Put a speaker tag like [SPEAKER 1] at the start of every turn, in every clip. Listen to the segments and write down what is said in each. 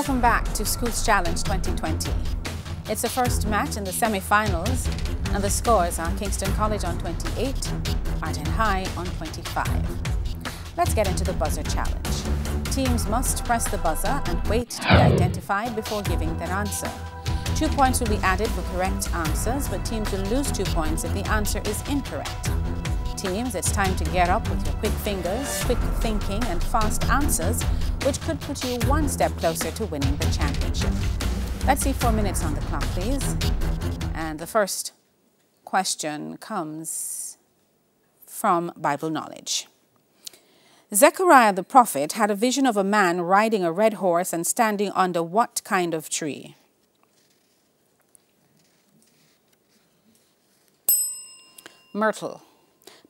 [SPEAKER 1] Welcome back to Schools Challenge 2020. It's the first match in the semi-finals and the scores are Kingston College on 28, Ardenne High on 25. Let's get into the buzzer challenge. Teams must press the buzzer and wait to be identified before giving their answer. Two points will be added for correct answers, but teams will lose two points if the answer is incorrect. Teams, it's time to get up with your quick fingers, quick thinking and fast answers, which could put you one step closer to winning the championship. Let's see four minutes on the clock, please. And the first question comes from Bible knowledge. Zechariah the prophet had a vision of a man riding a red horse and standing under what kind of tree? Myrtle.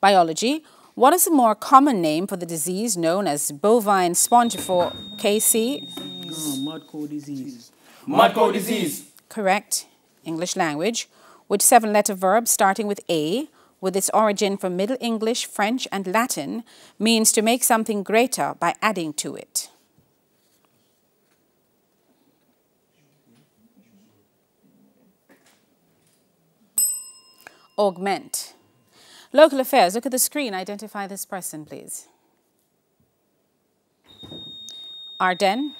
[SPEAKER 1] Biology. What is a more common name for the disease known as bovine spongiform KC?
[SPEAKER 2] Oh, mad cow disease.
[SPEAKER 3] Mad cow disease.
[SPEAKER 1] Correct. English language. Which seven letter verb starting with A, with its origin from Middle English, French, and Latin, means to make something greater by adding to it? Augment. Local affairs. Look at the screen. Identify this person, please. Ardenne.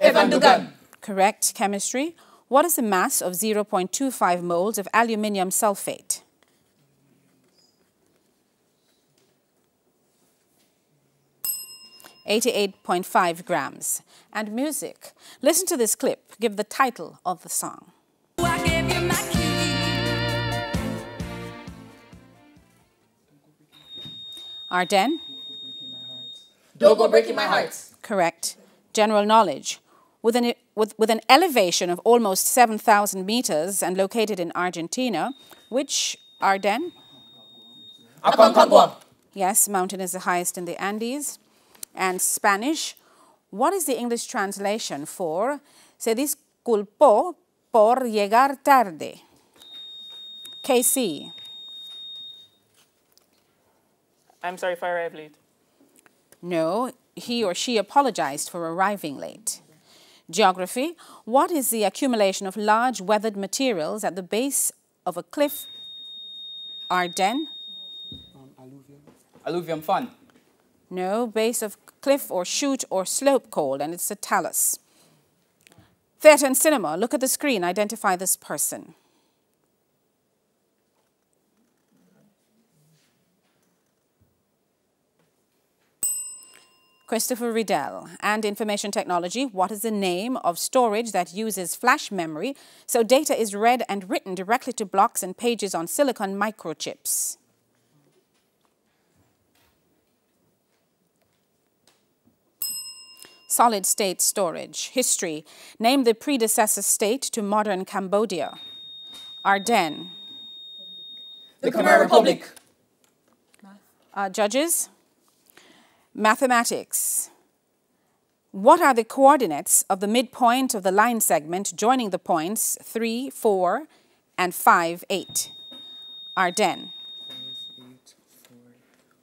[SPEAKER 3] Evan Dugan.
[SPEAKER 1] Correct. Chemistry. What is the mass of 0.25 moles of aluminium sulfate? Eighty-eight point five grams. And music. Listen to this clip. Give the title of the song. Ardenne.
[SPEAKER 3] Don't go breaking my heart.
[SPEAKER 1] Correct. General knowledge. With an, with, with an elevation of almost 7,000 meters and located in Argentina, which Ardenne?
[SPEAKER 3] Aconcagua.
[SPEAKER 1] Yes, mountain is the highest in the Andes. And Spanish, what is the English translation for se disculpó por llegar tarde? KC.
[SPEAKER 2] I'm sorry if I arrived late.
[SPEAKER 1] No, he or she apologized for arriving late. Geography, what is the accumulation of large weathered materials at the base of a cliff? Ardennes?
[SPEAKER 3] Um, alluvium Alluvium fun.
[SPEAKER 1] No, base of cliff or chute or slope called, and it's a talus. Theatre and cinema, look at the screen, identify this person. Christopher Riddell. And information technology, what is the name of storage that uses flash memory so data is read and written directly to blocks and pages on silicon microchips? Solid state storage. History. Name the predecessor state to modern Cambodia. Ardennes.
[SPEAKER 3] The Khmer Republic.
[SPEAKER 1] Uh, judges. Mathematics. What are the coordinates of the midpoint of the line segment joining the points 3, 4, and 5, 8? Ardenne.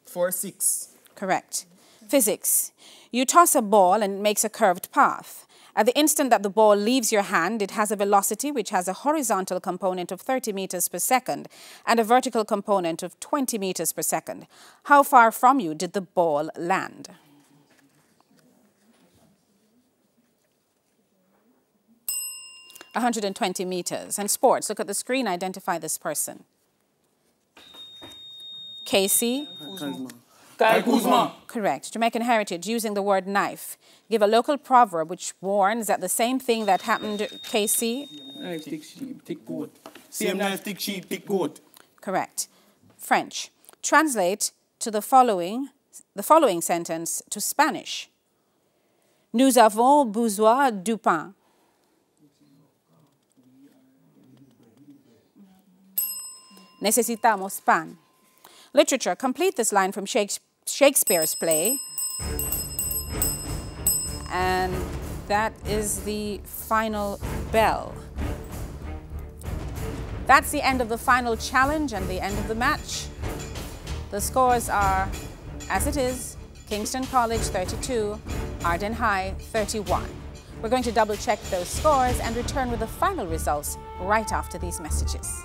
[SPEAKER 3] Four six.
[SPEAKER 1] Correct. Physics. You toss a ball and it makes a curved path. At the instant that the ball leaves your hand, it has a velocity which has a horizontal component of 30 meters per second and a vertical component of 20 meters per second. How far from you did the ball land? One hundred and twenty meters. And sports, look at the screen, identify this person. Casey?
[SPEAKER 3] Kyle Kuzma.
[SPEAKER 1] Correct. Jamaican heritage, using the word knife. Give a local proverb which warns that the same thing that happened, KC.
[SPEAKER 2] Knife, thick sheep, thick goat.
[SPEAKER 3] Same knife, thick sheep, thick goat.
[SPEAKER 1] Correct. French. Translate to the following, the following sentence to Spanish. Nous avons besoin du pain. Necesitamos pan. Literature. Complete this line from Shakespeare's play. And that is the final bell. That's the end of the final challenge and the end of the match. The scores are, as it is, Kingston College 32, Ardenne High 31. We're going to double check those scores and return with the final results right after these messages.